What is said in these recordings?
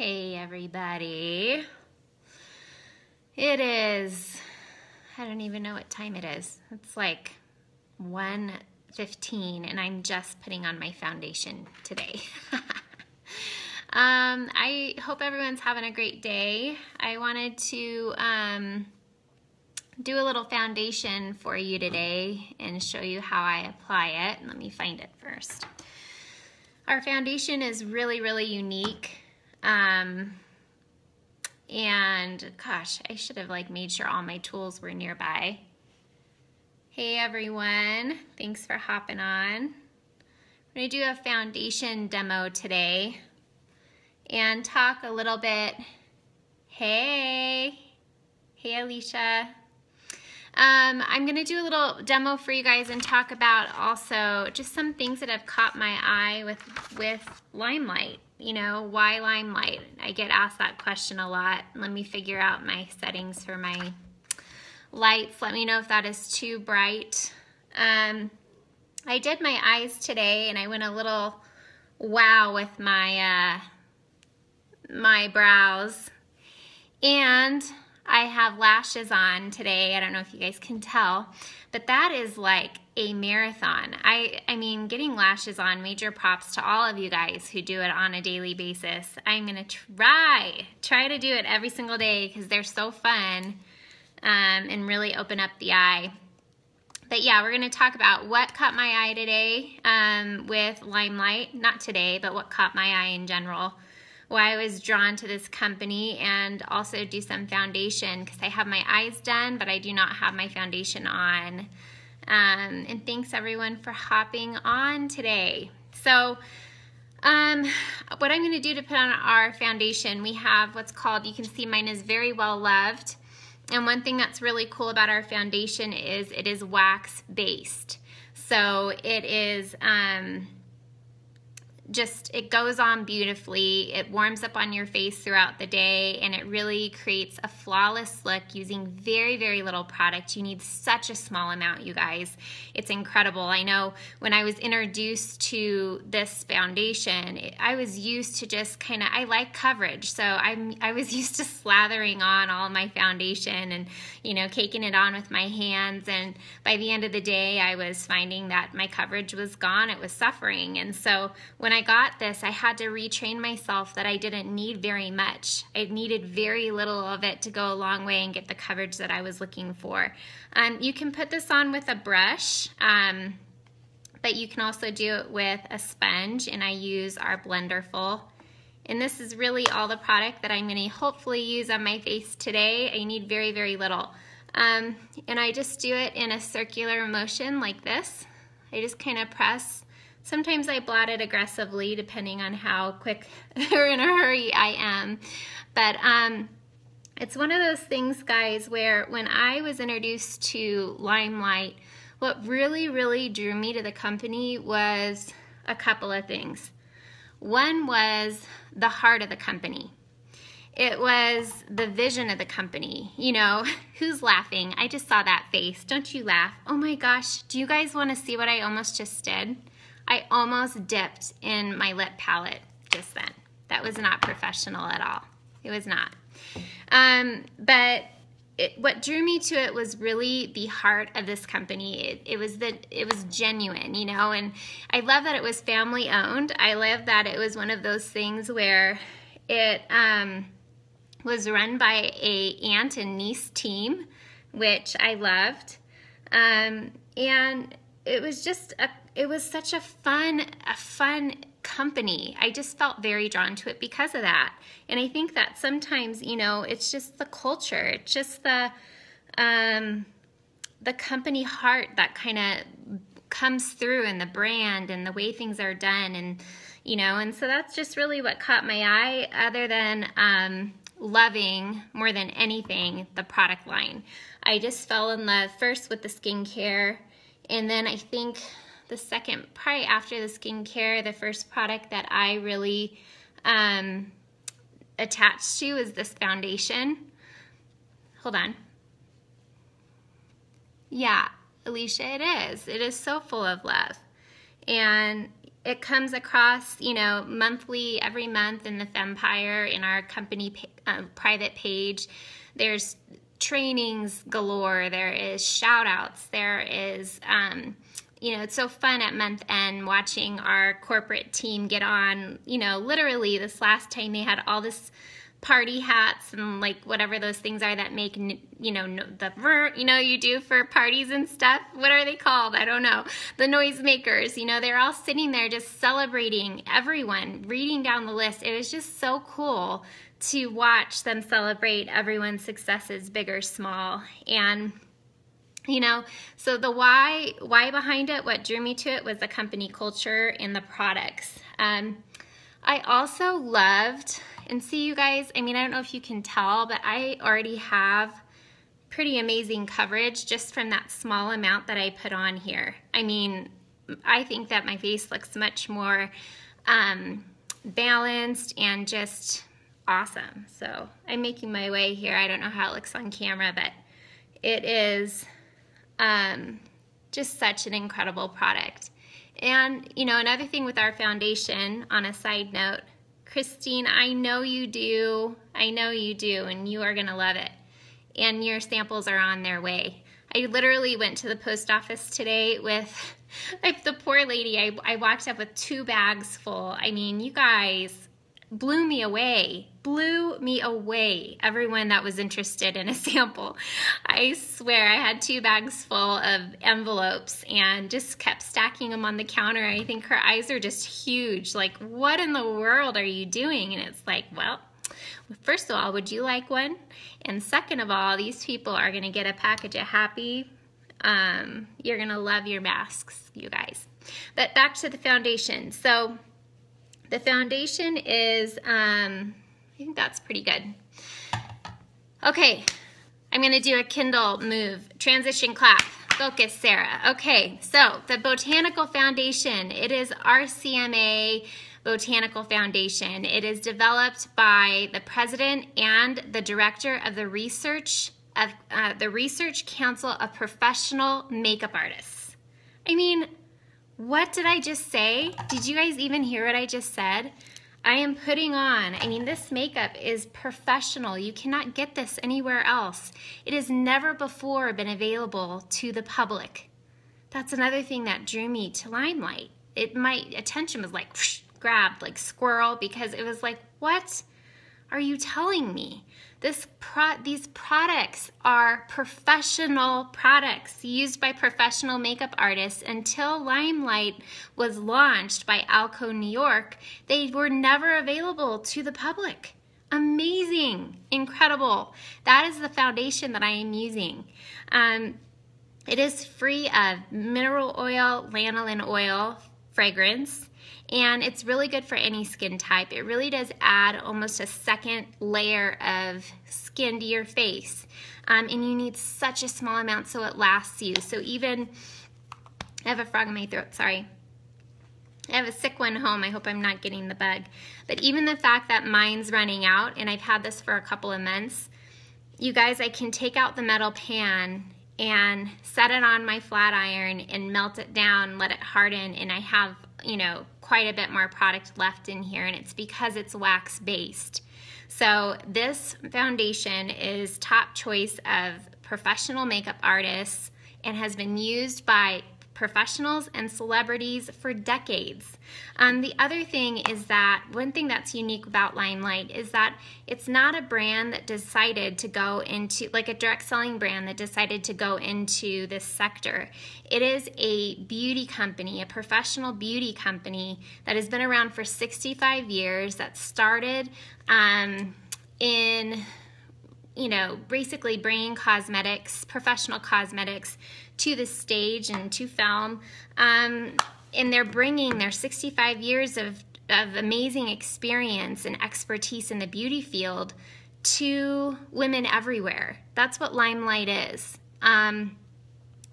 Hey everybody. It is, I don't even know what time it is. It's like 1.15 and I'm just putting on my foundation today. um, I hope everyone's having a great day. I wanted to um, do a little foundation for you today and show you how I apply it. Let me find it first. Our foundation is really, really unique. Um, and gosh, I should have like made sure all my tools were nearby. Hey everyone, thanks for hopping on. We're gonna do a foundation demo today and talk a little bit. Hey, hey Alicia. Um, I'm going to do a little demo for you guys and talk about also just some things that have caught my eye with, with Limelight. You know, why Limelight? I get asked that question a lot. Let me figure out my settings for my lights. Let me know if that is too bright. Um, I did my eyes today and I went a little wow with my, uh, my brows. And I have lashes on today. I don't know if you guys can tell, but that is like a marathon. I, I mean, getting lashes on, major props to all of you guys who do it on a daily basis. I'm gonna try, try to do it every single day because they're so fun um, and really open up the eye. But yeah, we're gonna talk about what caught my eye today um, with Limelight. Not today, but what caught my eye in general why I was drawn to this company and also do some foundation because I have my eyes done, but I do not have my foundation on. Um, and thanks everyone for hopping on today. So, um, what I'm going to do to put on our foundation, we have what's called, you can see mine is very well loved. And one thing that's really cool about our foundation is it is wax based. So it is, um, just it goes on beautifully. It warms up on your face throughout the day and it really creates a flawless look using very very little product. You need such a small amount you guys. It's incredible. I know when i was introduced to this foundation i was used to just kind of i like coverage so i'm i was used to slathering on all my foundation and you know caking it on with my hands and by the end of the day i was finding that my coverage was gone it was suffering. And so when i I got this, I had to retrain myself that I didn't need very much. I needed very little of it to go a long way and get the coverage that I was looking for. Um, you can put this on with a brush, um, but you can also do it with a sponge, and I use our Blenderful. And this is really all the product that I'm going to hopefully use on my face today. I need very, very little. Um, and I just do it in a circular motion like this. I just kind of press Sometimes I blot it aggressively depending on how quick or in a hurry I am. But um, it's one of those things, guys, where when I was introduced to Limelight, what really, really drew me to the company was a couple of things. One was the heart of the company. It was the vision of the company. You know, who's laughing? I just saw that face. Don't you laugh? Oh my gosh, do you guys want to see what I almost just did? I almost dipped in my lip palette just then. That was not professional at all. It was not. Um, but it, what drew me to it was really the heart of this company. It, it was that it was genuine, you know, and I love that it was family owned. I love that it was one of those things where it um, was run by a aunt and niece team, which I loved, um, and it was just a it was such a fun, a fun company. I just felt very drawn to it because of that. And I think that sometimes, you know, it's just the culture, it's just the um, the company heart that kind of comes through in the brand and the way things are done and you know and so that's just really what caught my eye other than um, loving more than anything the product line i just fell in love first with the skincare and then i think the second, probably after the skincare, the first product that I really um, attached to is this foundation. Hold on. Yeah, Alicia, it is. It is so full of love. And it comes across, you know, monthly, every month in the Fempire in our company uh, private page. There's trainings galore. There is shout outs. There is, um, you know, it's so fun at month end watching our corporate team get on. You know, literally this last time they had all this party hats and like whatever those things are that make you know the you know you do for parties and stuff. What are they called? I don't know. The noise makers you know they're all sitting there just celebrating everyone reading down the list. It was just so cool to watch them celebrate everyone's successes big or small. And you know so the why why behind it what drew me to it was the company culture and the products um, i also loved and see you guys, I mean, I don't know if you can tell, but I already have pretty amazing coverage just from that small amount that I put on here. I mean, I think that my face looks much more um, balanced and just awesome. So I'm making my way here. I don't know how it looks on camera, but it is um, just such an incredible product. And, you know, another thing with our foundation, on a side note, Christine, I know you do. I know you do, and you are going to love it. And your samples are on their way. I literally went to the post office today with like the poor lady. I, I walked up with two bags full. I mean, you guys, blew me away, blew me away. Everyone that was interested in a sample. I swear I had two bags full of envelopes and just kept stacking them on the counter. I think her eyes are just huge. Like, what in the world are you doing? And it's like, well, first of all, would you like one? And second of all, these people are going to get a package of happy. Um, you're going to love your masks, you guys. But back to the foundation. So, the foundation is, um, I think that's pretty good. Okay, I'm gonna do a Kindle move, transition clap. Focus, Sarah. Okay, so the Botanical Foundation, it is RCMA Botanical Foundation. It is developed by the president and the director of the research of uh, the Research Council of Professional Makeup Artists. I mean, what did I just say? Did you guys even hear what I just said? I am putting on, I mean, this makeup is professional. You cannot get this anywhere else. It has never before been available to the public. That's another thing that drew me to Limelight. It my attention was like whoosh, grabbed like squirrel because it was like, what are you telling me? This pro these products are professional products used by professional makeup artists. Until Limelight was launched by Alcone New York, they were never available to the public. Amazing, incredible. That is the foundation that I am using. Um, it is free of mineral oil, lanolin oil, fragrance, and it's really good for any skin type. It really does add almost a second layer of skin to your face. Um, and you need such a small amount so it lasts you. So even, I have a frog in my throat, sorry. I have a sick one home. I hope I'm not getting the bug. But even the fact that mine's running out, and I've had this for a couple of months, you guys, I can take out the metal pan and set it on my flat iron and melt it down, let it harden, and I have, you know, quite a bit more product left in here, and it's because it's wax based. So this foundation is top choice of professional makeup artists and has been used by professionals and celebrities for decades. Um, the other thing is that one thing that's unique about Limelight is that it's not a brand that decided to go into, like a direct selling brand that decided to go into this sector. It is a beauty company, a professional beauty company that has been around for 65 years, that started um, in you know, basically bringing cosmetics, professional cosmetics, to the stage and to film. Um, and they're bringing their 65 years of, of amazing experience and expertise in the beauty field to women everywhere. That's what Limelight is. Um,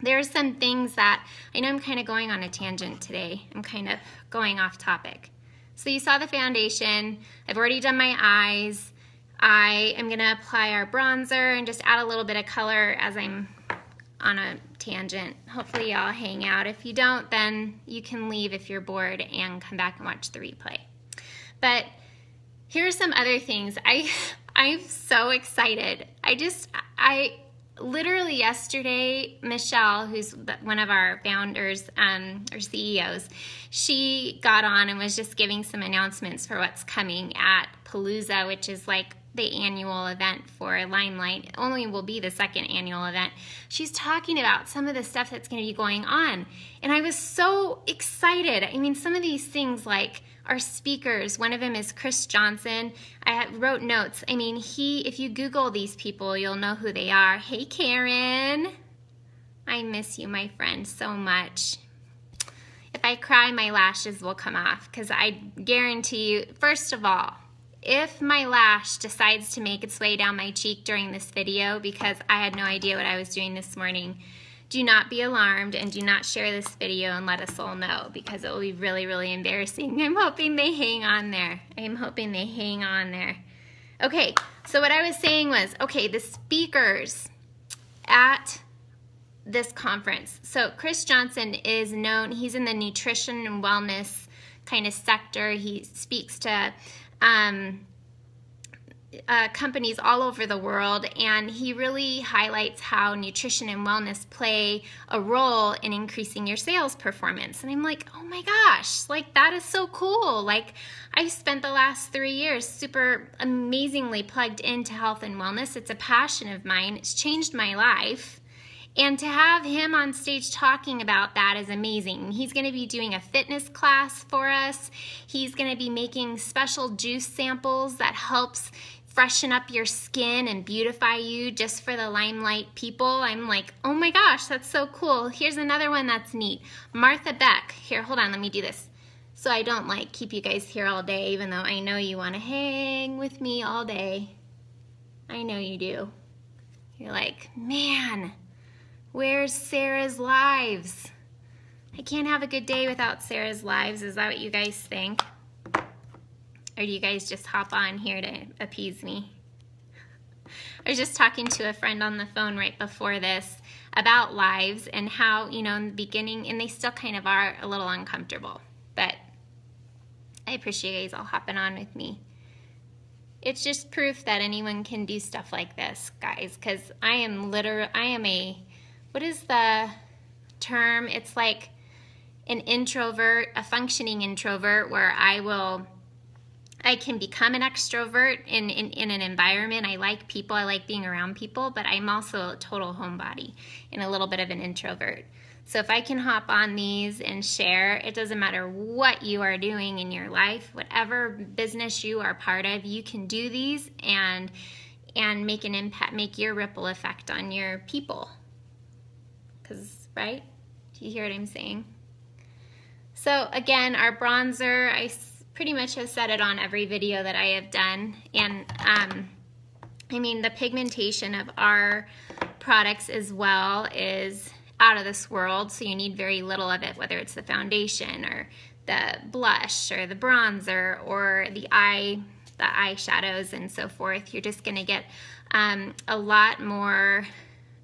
are some things that I know I'm kind of going on a tangent today. I'm kind of going off topic. So you saw the foundation. I've already done my eyes. I am going to apply our bronzer and just add a little bit of color as I'm on a tangent. Hopefully y'all hang out. If you don't, then you can leave if you're bored and come back and watch the replay. But here are some other things. I I'm so excited. I just I literally yesterday, Michelle, who's one of our founders um, or CEOs, she got on and was just giving some announcements for what's coming at Palooza, which is like the annual event for Limelight. Only will be the second annual event. She's talking about some of the stuff that's going to be going on. And I was so excited. I mean, some of these things like our speakers. One of them is Chris Johnson. I wrote notes. I mean, he, if you Google these people, you'll know who they are. Hey, Karen. I miss you, my friend, so much. If I cry, my lashes will come off because I guarantee you, first of all, if my lash decides to make its way down my cheek during this video because I had no idea what I was doing this morning, do not be alarmed and do not share this video and let us all know because it will be really, really embarrassing. I'm hoping they hang on there. I'm hoping they hang on there. Okay, so what I was saying was, okay, the speakers at this conference. So Chris Johnson is known, he's in the nutrition and wellness kind of sector. He speaks to um, uh, companies all over the world, and he really highlights how nutrition and wellness play a role in increasing your sales performance. And I'm like, oh my gosh, like that is so cool. Like, I've spent the last three years super amazingly plugged into health and wellness. It's a passion of mine, it's changed my life. And to have him on stage talking about that is amazing. He's going to be doing a fitness class for us. He's going to be making special juice samples that helps freshen up your skin and beautify you just for the limelight people. I'm like, oh my gosh, that's so cool. Here's another one that's neat. Martha Beck. Here, hold on, let me do this. So I don't like keep you guys here all day, even though I know you want to hang with me all day. I know you do. You're like, man, where's Sarah's lives? I can't have a good day without Sarah's lives. Is that what you guys think? Or do you guys just hop on here to appease me? I was just talking to a friend on the phone right before this about lives and how, you know, in the beginning, and they still kind of are a little uncomfortable, but I appreciate you guys all hopping on with me. It's just proof that anyone can do stuff like this, guys, because I am literally, I am a, what is the term? It's like an introvert, a functioning introvert, where I will I can become an extrovert in, in, in, an environment. I like people, I like being around people, but I'm also a total homebody and a little bit of an introvert. So if I can hop on these and share, it doesn't matter what you are doing in your life, whatever business you are part of, you can do these and and make an impact, make your ripple effect on your people. Cuz right? Do you hear what I'm saying? So again, our bronzer, I pretty much have said it on every video that I have done. And um, I mean, the pigmentation of our products as well is out of this world. So you need very little of it, whether it's the foundation or the blush or the bronzer or the eye, the eyeshadows and so forth. You're just gonna get um, a lot more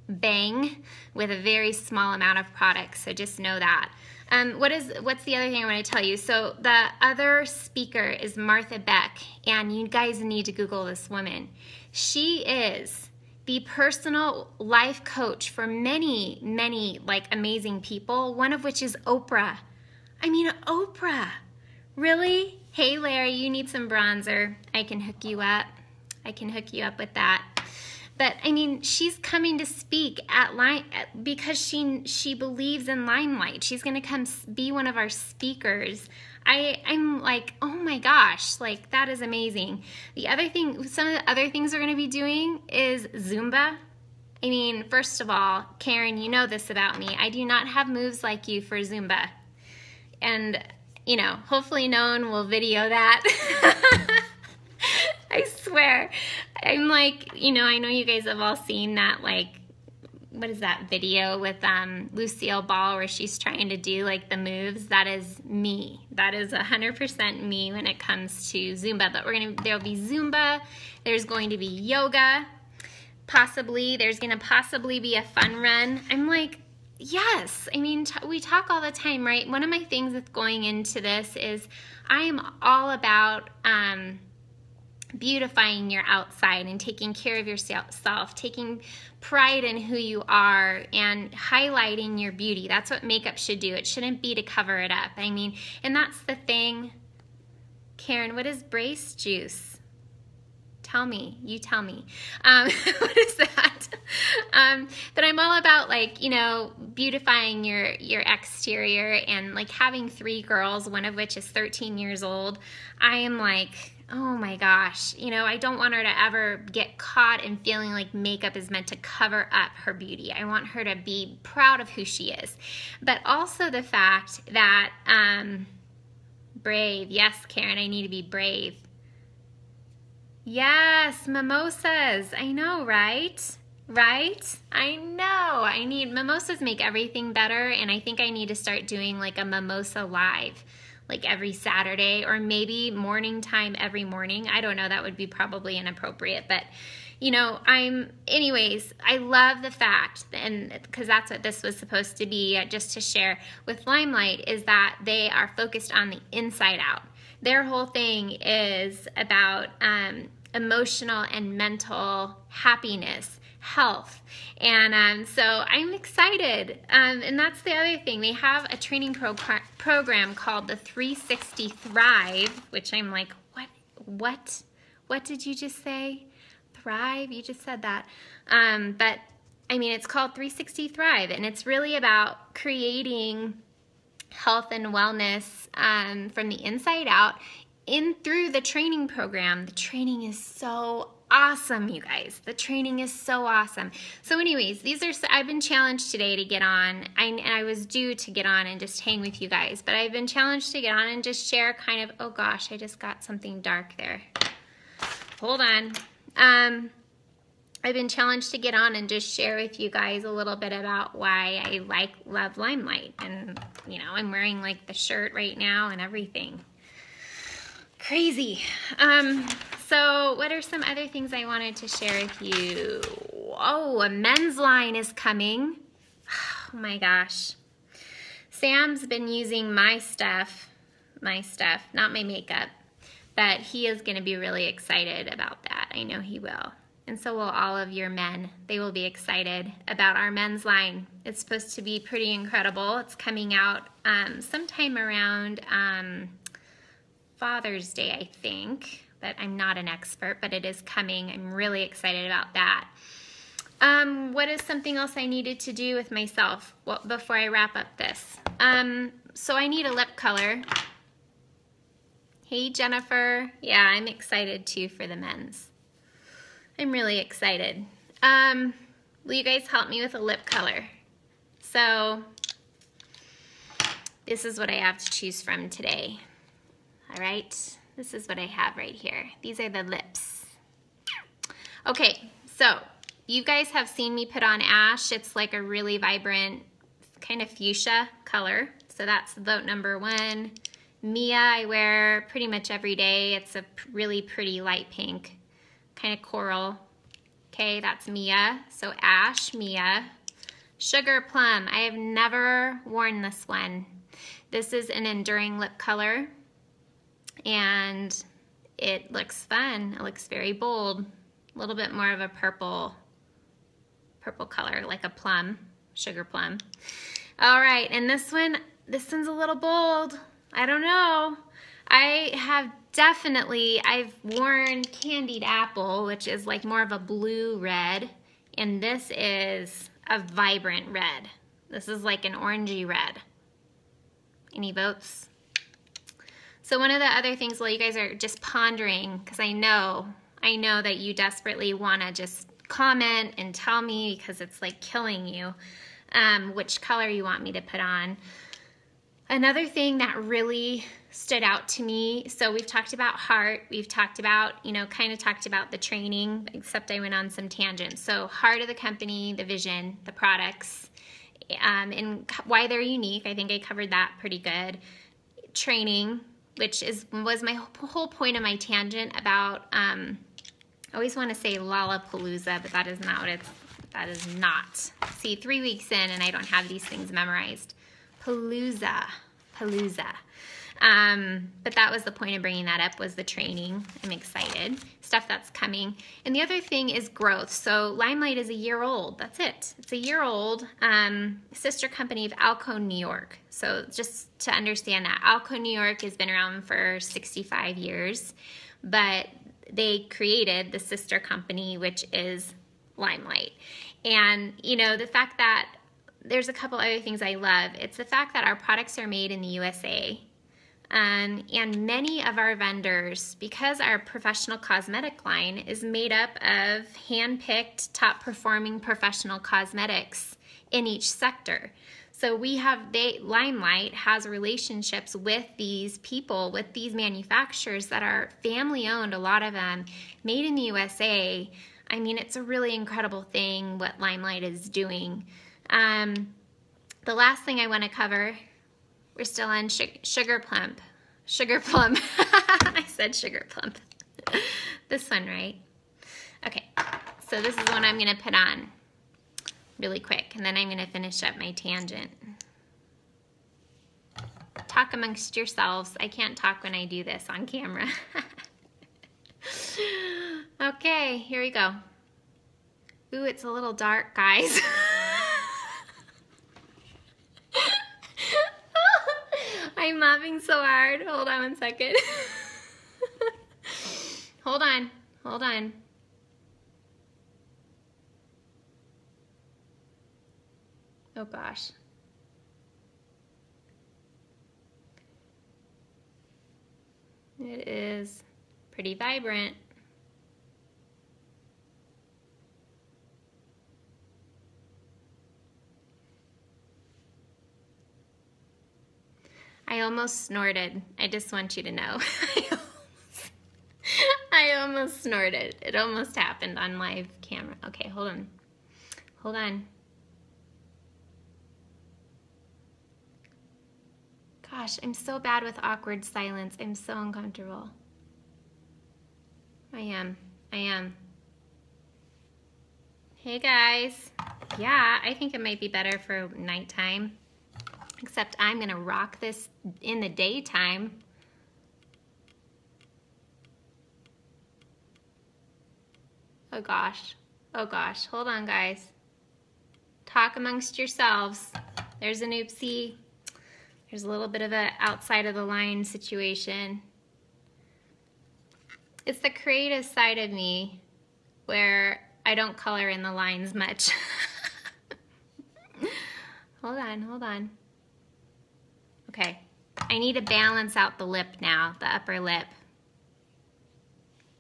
bang with a very small amount of product. So just know that. Um, what is what's the other thing I want to tell you? So the other speaker is Martha Beck, and you guys need to Google this woman. She is the personal life coach for many, many like amazing people. One of which is Oprah. I mean, Oprah. Really? Hey, Larry, you need some bronzer. I can hook you up. I can hook you up with that. But I mean, she's coming to speak at line because she she believes in limelight. She's going to come be one of our speakers. I I'm like, oh my gosh, like that is amazing. The other thing, some of the other things we're going to be doing is Zumba. I mean, first of all, Karen, you know this about me. I do not have moves like you for Zumba. And, you know, hopefully no one will video that. I swear. I'm like, you know, I know you guys have all seen that, like, what is that video with um, Lucille Ball where she's trying to do like the moves? That is me. That is 100% me when it comes to Zumba. But we're gonna, there'll be Zumba. There's going to be yoga. Possibly, there's gonna possibly be a fun run. I'm like, yes, I mean, we talk all the time, right? One of my things with going into this is I am all about um, beautifying your outside and taking care of yourself, taking pride in who you are and highlighting your beauty. That's what makeup should do. It shouldn't be to cover it up. I mean, and that's the thing. Karen, what is brace juice? Tell me. You tell me. Um, what is that? Um, but I'm all about like you know beautifying your your exterior and like having three girls, one of which is 13 years old. I am like oh my gosh, you know, I don't want her to ever get caught in feeling like makeup is meant to cover up her beauty. I want her to be proud of who she is. But also the fact that, um, brave, yes, Karen, I need to be brave. Yes, mimosas. I know, right? Right? I know. I need mimosas make everything better, and I think I need to start doing like a mimosa live like every Saturday or maybe morning time every morning. I don't know, that would be probably inappropriate, but you know, I'm, anyways, I love the fact, and because that's what this was supposed to be, uh, just to share with Limelight, is that they are focused on the inside out. Their whole thing is about um, emotional and mental happiness health. And um, so I'm excited. Um, and that's the other thing. They have a training pro- program called the 360 Thrive, which I'm like, what? What? What did you just say? Thrive? You just said that. Um, but I mean, it's called 360 Thrive, and it's really about creating health and wellness um, from the inside out in through the training program. The training is so awesome, you guys. The training is so awesome. So anyways, these are, I've been challenged today to get on, I, and I was due to get on and just hang with you guys, but I've been challenged to get on and just share kind of, oh gosh, I just got something dark there. Hold on. Um, I've been challenged to get on and just share with you guys a little bit about why I like, love Limelight. And, you know, I'm wearing like the shirt right now and everything. Crazy. Um, so what are some other things I wanted to share with you? Oh, a men's line is coming. Oh my gosh. Sam's been using my stuff, my stuff, not my makeup, but he is going to be really excited about that. I know he will. And so will all of your men. They will be excited about our men's line. It's supposed to be pretty incredible. It's coming out um, sometime around um, Father's Day, I think but I'm not an expert, but it is coming. I'm really excited about that. Um, what is something else I needed to do with myself well, before I wrap up this? Um, so I need a lip color. Hey, Jennifer. Yeah, I'm excited too for the men's. I'm really excited. Um, will you guys help me with a lip color? So this is what I have to choose from today. All right. This is what I have right here. These are the lips. Okay, so you guys have seen me put on ash. It's like a really vibrant kind of fuchsia color. So that's vote number one. Mia I wear pretty much every day. It's a really pretty light pink, kind of coral. Okay, that's Mia. So ash, Mia. Sugar Plum, I have never worn this one. This is an enduring lip color and it looks fun. It looks very bold, a little bit more of a purple, purple color, like a plum, sugar plum. All right, and this one, this one's a little bold. I don't know. I have definitely, I've worn candied apple, which is like more of a blue red, and this is a vibrant red. This is like an orangey red. Any votes? So one of the other things while you guys are just pondering, because I know, I know that you desperately want to just comment and tell me because it's like killing you um, which color you want me to put on. Another thing that really stood out to me, so we've talked about heart, we've talked about, you know, kind of talked about the training, except I went on some tangents. So heart of the company, the vision, the products, um, and why they're unique. I think I covered that pretty good. Training, which is was my whole point of my tangent about um, I always want to say Lollapalooza, but that is not what it's That is not. See, three weeks in and I don't have these things memorized. Palooza, Palooza. Um, but that was the point of bringing that up was the training. I'm excited. Stuff that's coming. And the other thing is growth. So Limelight is a year old. That's it. It's a year old. Um, sister company of Alcone New York. So just to understand that, Alcone New York has been around for 65 years, but they created the sister company, which is Limelight. And, you know, the fact that there's a couple other things I love. It's the fact that our products are made in the USA. Um, and many of our vendors, because our professional cosmetic line is made up of hand-picked, top-performing professional cosmetics in each sector. So we have, they, Limelight has relationships with these people, with these manufacturers that are family owned, a lot of them, made in the USA. I mean, it's a really incredible thing what Limelight is doing. Um, the last thing I want to cover we're still on sugar plump. Sugar plum. I said sugar plump. this one, right? Okay, so this is one I'm gonna put on really quick, and then I'm gonna finish up my tangent. Talk amongst yourselves. I can't talk when I do this on camera. okay, here we go. Ooh, it's a little dark, guys. I'm laughing so hard. Hold on one second. hold on. Hold on. Oh gosh. It is pretty vibrant. I almost snorted. I just want you to know. I almost snorted. It almost happened on live camera. Okay, hold on. Hold on. Gosh, I'm so bad with awkward silence. I'm so uncomfortable. I am. I am. Hey guys. Yeah, I think it might be better for nighttime. Except I'm gonna rock this in the daytime. Oh gosh, oh gosh, hold on guys. Talk amongst yourselves. There's an oopsie. There's a little bit of a outside of the line situation. It's the creative side of me where I don't color in the lines much. hold on, hold on. Okay, I need to balance out the lip now, the upper lip.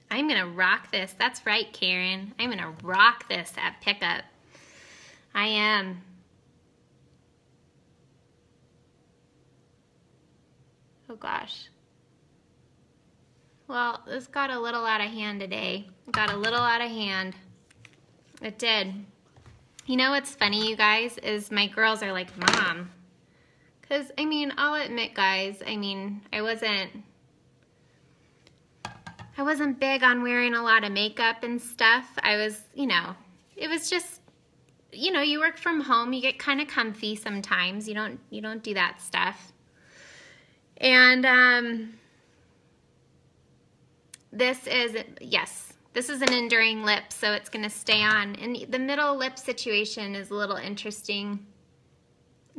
I'm gonna rock this. That's right, Karen. I'm gonna rock this at pickup. I am. Oh gosh. Well, this got a little out of hand today. got a little out of hand. It did. You know what's funny, you guys, is my girls are like, Mom, because, I mean, I'll admit, guys, I mean, I wasn't, I wasn't big on wearing a lot of makeup and stuff. I was, you know, it was just, you know, you work from home, you get kind of comfy sometimes. You don't, you don't do that stuff. And, um, this is, yes, this is an enduring lip, so it's going to stay on. And the middle lip situation is a little interesting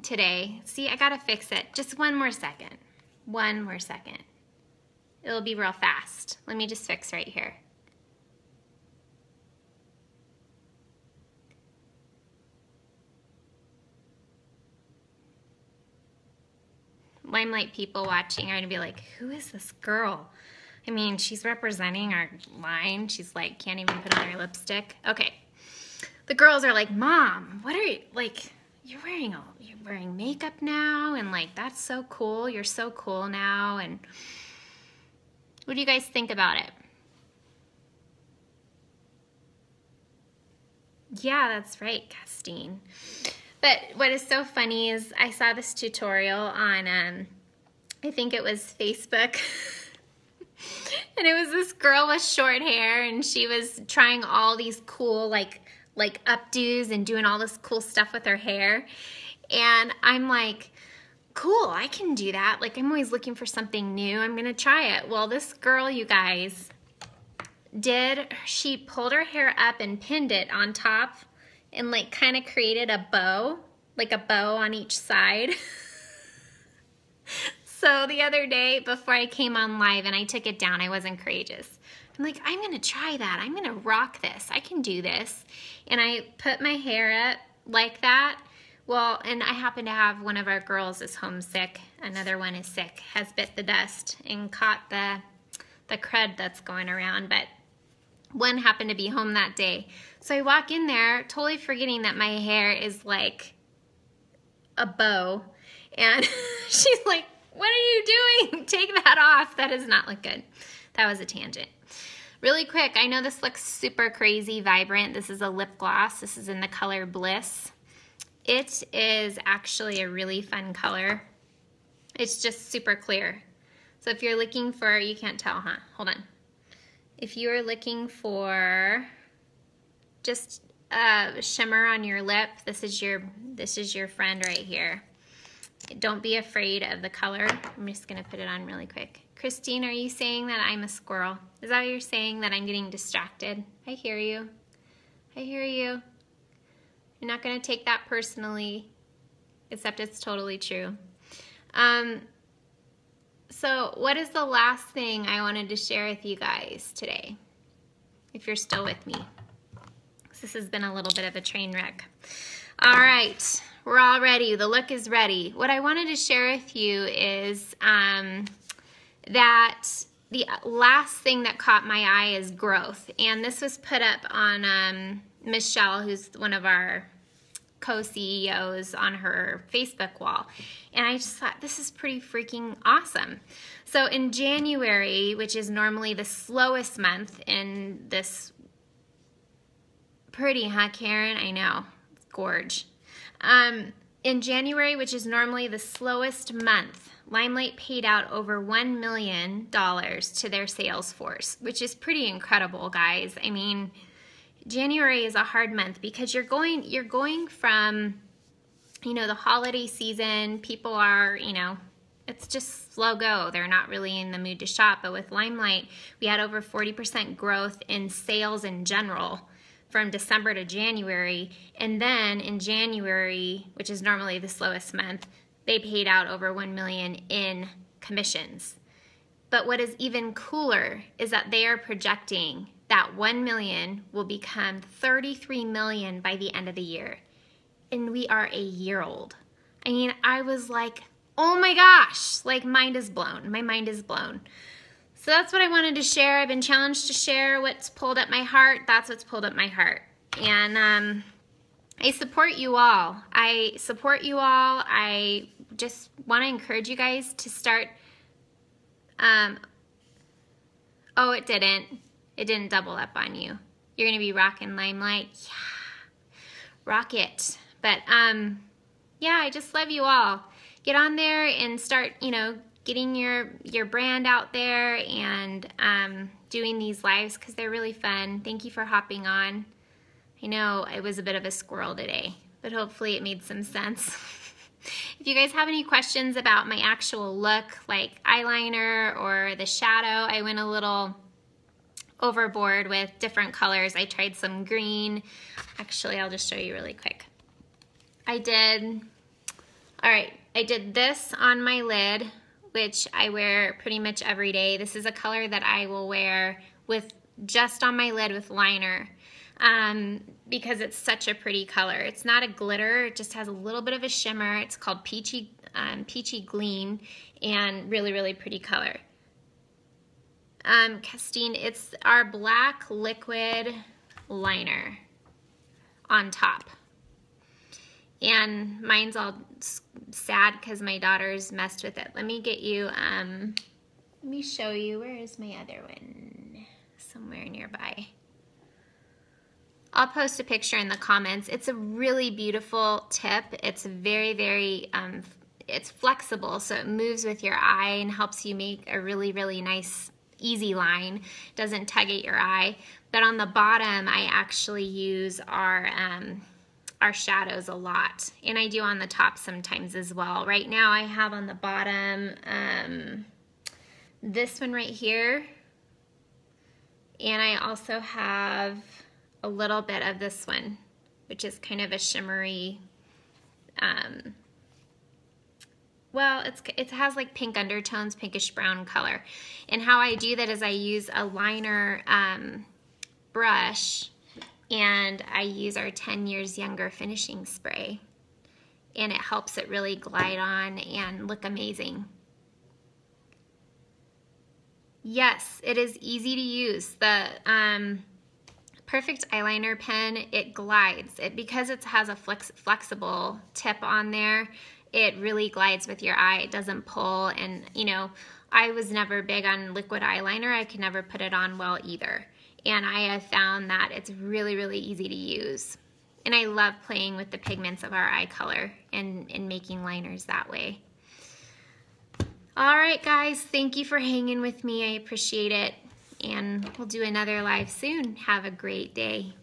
today. See, I gotta fix it. Just one more second. One more second. It'll be real fast. Let me just fix right here. Limelight people watching are gonna be like, who is this girl? I mean, she's representing our line. She's like, can't even put on her lipstick. Okay. The girls are like, mom, what are you, like, you're wearing all you're wearing makeup now and like that's so cool. You're so cool now and what do you guys think about it? Yeah that's right Castine. But what is so funny is I saw this tutorial on um, I think it was Facebook. And it was this girl with short hair and she was trying all these cool like like updos and doing all this cool stuff with her hair. And I'm like, cool, I can do that. Like, I'm always looking for something new. I'm going to try it. Well, this girl, you guys, did, she pulled her hair up and pinned it on top and like kind of created a bow, like a bow on each side. so the other day before I came on live and I took it down, I wasn't courageous. I'm like, I'm gonna try that. I'm gonna rock this. I can do this. And I put my hair up like that. Well, and I happen to have one of our girls is homesick. Another one is sick, has bit the dust and caught the the crud that's going around. But one happened to be home that day. So I walk in there, totally forgetting that my hair is like a bow. And she's like, What are you doing? Take that off. That does not look good. That was a tangent. Really quick, I know this looks super crazy vibrant. This is a lip gloss. This is in the color Bliss. It is actually a really fun color. It's just super clear. So if you're looking for, you can't tell, huh? Hold on. If you are looking for just a shimmer on your lip, this is your this is your friend right here. Don't be afraid of the color. I'm just gonna put it on really quick. Christine, are you saying that I'm a squirrel? Is that what you're saying, that I'm getting distracted? I hear you. I hear you. You're not gonna take that personally, except it's totally true. Um, so what is the last thing I wanted to share with you guys today? If you're still with me. This has been a little bit of a train wreck. All right, we're all ready. The look is ready. What I wanted to share with you is um, that the last thing that caught my eye is growth. And this was put up on um, Michelle, who's one of our co-CEOs on her Facebook wall. And I just thought, this is pretty freaking awesome. So in January, which is normally the slowest month in this Pretty, huh, Karen? I know. gorge. Um, in January, which is normally the slowest month, Limelight paid out over $1 million to their sales force, which is pretty incredible, guys. I mean, January is a hard month because you're going you're going from you know the holiday season people are you know it's just slow go they're not really in the mood to shop but with limelight we had over 40% growth in sales in general from December to January. And then in January, which is normally the slowest month, they paid out over 1 million in commissions. But what is even cooler is that they are projecting that 1 million will become 33 million by the end of the year. And we are a year old. I mean, I was like, oh my gosh, like mind is blown. My mind is blown. So that's what I wanted to share. I've been challenged to share what's pulled at my heart. That's what's pulled at my heart. And um, I support you all. I support you all. I just want to encourage you guys to start. Um, oh, it didn't. It didn't double up on you. You're going to be rocking Limelight. Yeah. Rock it. But um, yeah, I just love you all. Get on there and start, you know, getting your your brand out there and um, doing these lives because they're really fun. Thank you for hopping on. I know I was a bit of a squirrel today, but hopefully it made some sense. if you guys have any questions about my actual look, like eyeliner or the shadow, I went a little overboard with different colors. I tried some green. Actually, I'll just show you really quick. I did, all right, I did this on my lid which I wear pretty much every day. This is a color that I will wear with just on my lid with liner um, because it's such a pretty color. It's not a glitter, it just has a little bit of a shimmer. It's called Peachy, um, Peachy Gleam and really, really pretty color. Um, Castine, it's our black liquid liner on top. And mine's all sad because my daughter's messed with it. Let me get you, um, let me show you. Where is my other one? Somewhere nearby. I'll post a picture in the comments. It's a really beautiful tip. It's very, very, um, it's flexible, so it moves with your eye and helps you make a really, really nice easy line, doesn't tug at your eye. But on the bottom, I actually use our, um, our shadows a lot. And I do on the top sometimes as well. Right now I have on the bottom um, this one right here. And I also have a little bit of this one, which is kind of a shimmery, um, well, it's, it has like pink undertones, pinkish brown color. And how I do that is I use a liner um, brush and I use our 10 years younger finishing spray and it helps it really glide on and look amazing. Yes, it is easy to use. The um, Perfect Eyeliner Pen, it glides. It Because it has a flex flexible tip on there, it really glides with your eye. It doesn't pull and, you know, I was never big on liquid eyeliner. I could never put it on well either. And I have found that it's really, really easy to use. And I love playing with the pigments of our eye color and, and making liners that way. All right, guys, thank you for hanging with me. I appreciate it. And we'll do another live soon. Have a great day.